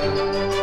Música